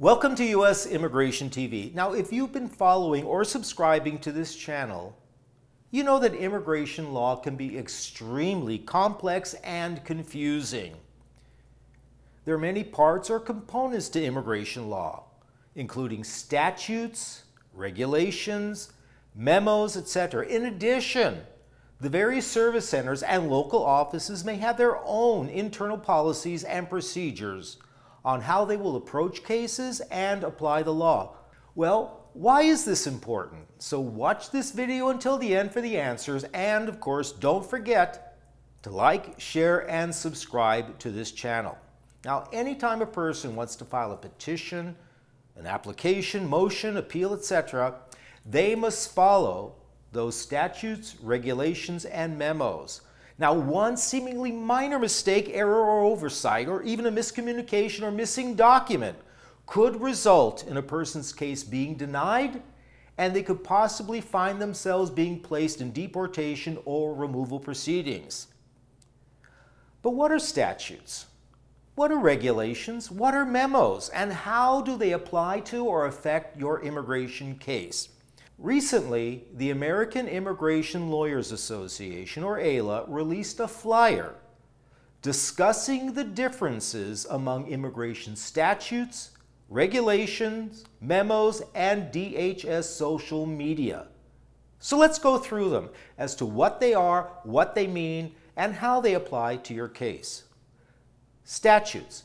Welcome to U.S. Immigration TV. Now, if you've been following or subscribing to this channel, you know that immigration law can be extremely complex and confusing. There are many parts or components to immigration law, including statutes, regulations, memos, etc. In addition, the various service centers and local offices may have their own internal policies and procedures on how they will approach cases and apply the law. Well, why is this important? So watch this video until the end for the answers and of course don't forget to like, share, and subscribe to this channel. Now anytime a person wants to file a petition, an application, motion, appeal, etc., they must follow those statutes, regulations, and memos. Now, one seemingly minor mistake, error, or oversight, or even a miscommunication or missing document could result in a person's case being denied and they could possibly find themselves being placed in deportation or removal proceedings. But what are statutes? What are regulations? What are memos? And how do they apply to or affect your immigration case? Recently, the American Immigration Lawyers Association, or AILA, released a flyer discussing the differences among immigration statutes, regulations, memos, and DHS social media. So let's go through them as to what they are, what they mean, and how they apply to your case. Statutes.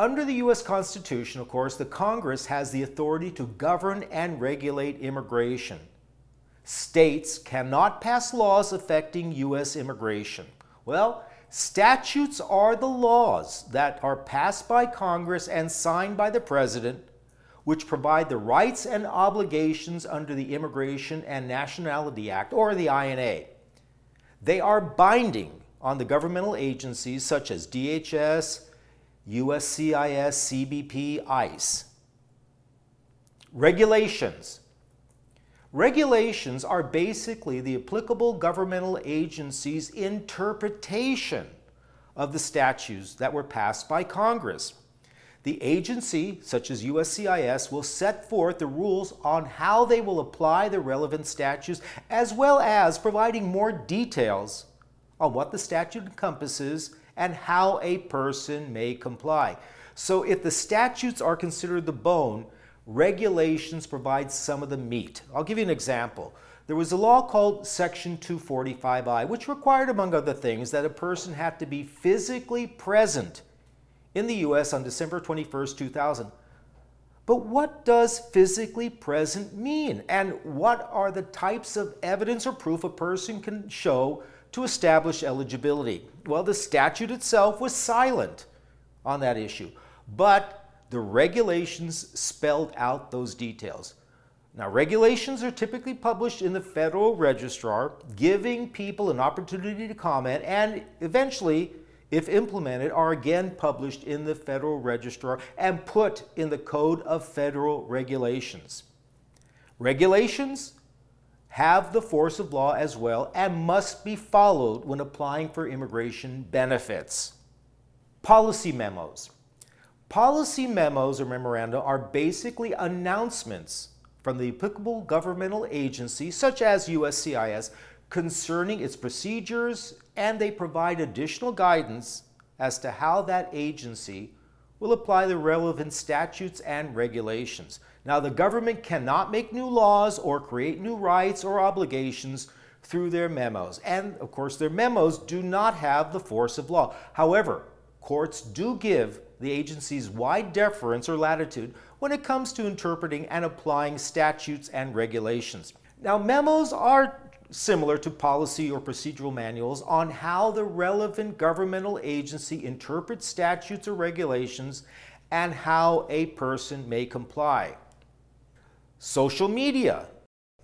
Under the U.S. Constitution, of course, the Congress has the authority to govern and regulate immigration. States cannot pass laws affecting U.S. immigration. Well, statutes are the laws that are passed by Congress and signed by the President, which provide the rights and obligations under the Immigration and Nationality Act, or the INA. They are binding on the governmental agencies such as DHS, USCIS, CBP, ICE. Regulations. Regulations are basically the applicable governmental agency's interpretation of the statutes that were passed by Congress. The agency, such as USCIS, will set forth the rules on how they will apply the relevant statutes, as well as providing more details on what the statute encompasses and how a person may comply. So if the statutes are considered the bone, regulations provide some of the meat. I'll give you an example. There was a law called Section 245I, which required, among other things, that a person had to be physically present in the U.S. on December 21, 2000. But what does physically present mean? And what are the types of evidence or proof a person can show to establish eligibility. Well, the statute itself was silent on that issue, but the regulations spelled out those details. Now, regulations are typically published in the Federal Registrar, giving people an opportunity to comment, and eventually, if implemented, are again published in the Federal Registrar and put in the Code of Federal Regulations. Regulations have the force of law as well and must be followed when applying for immigration benefits. Policy memos. Policy memos or memoranda are basically announcements from the applicable governmental agency, such as USCIS, concerning its procedures, and they provide additional guidance as to how that agency will apply the relevant statutes and regulations. Now, the government cannot make new laws or create new rights or obligations through their memos. And, of course, their memos do not have the force of law. However, courts do give the agencies wide deference or latitude when it comes to interpreting and applying statutes and regulations. Now, memos are similar to policy or procedural manuals on how the relevant governmental agency interprets statutes or regulations and how a person may comply. Social media.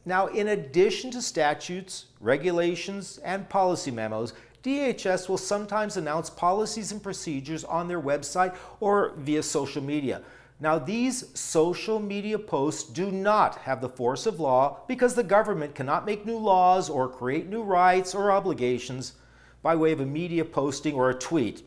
Now, in addition to statutes, regulations, and policy memos, DHS will sometimes announce policies and procedures on their website or via social media. Now, these social media posts do not have the force of law because the government cannot make new laws or create new rights or obligations by way of a media posting or a tweet.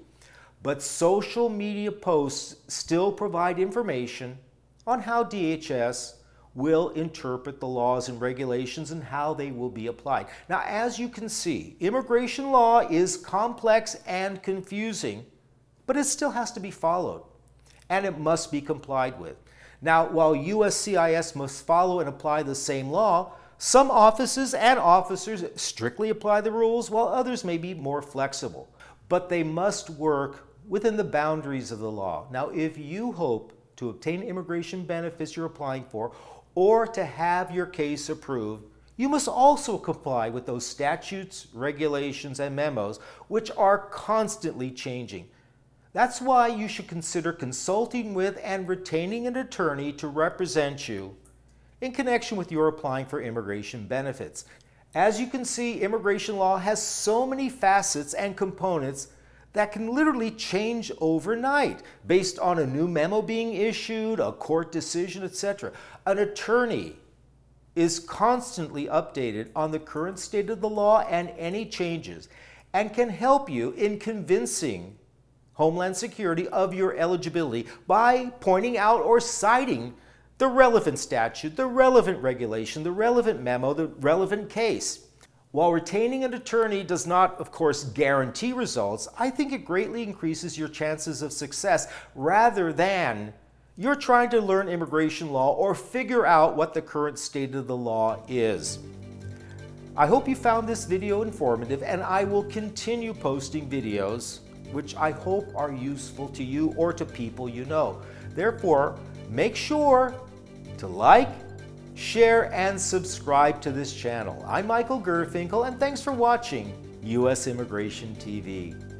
But social media posts still provide information on how DHS will interpret the laws and regulations and how they will be applied. Now, as you can see, immigration law is complex and confusing, but it still has to be followed and it must be complied with. Now, while USCIS must follow and apply the same law, some offices and officers strictly apply the rules, while others may be more flexible. But they must work within the boundaries of the law. Now, if you hope to obtain immigration benefits you're applying for, or to have your case approved, you must also comply with those statutes, regulations, and memos, which are constantly changing. That's why you should consider consulting with and retaining an attorney to represent you in connection with your applying for immigration benefits. As you can see, immigration law has so many facets and components that can literally change overnight based on a new memo being issued, a court decision, etc. An attorney is constantly updated on the current state of the law and any changes and can help you in convincing Homeland Security of your eligibility by pointing out or citing the relevant statute, the relevant regulation, the relevant memo, the relevant case. While retaining an attorney does not, of course, guarantee results, I think it greatly increases your chances of success rather than you're trying to learn immigration law or figure out what the current state of the law is. I hope you found this video informative and I will continue posting videos which I hope are useful to you or to people you know. Therefore, make sure to like, share, and subscribe to this channel. I'm Michael Gurfinkel, and thanks for watching U.S. Immigration TV.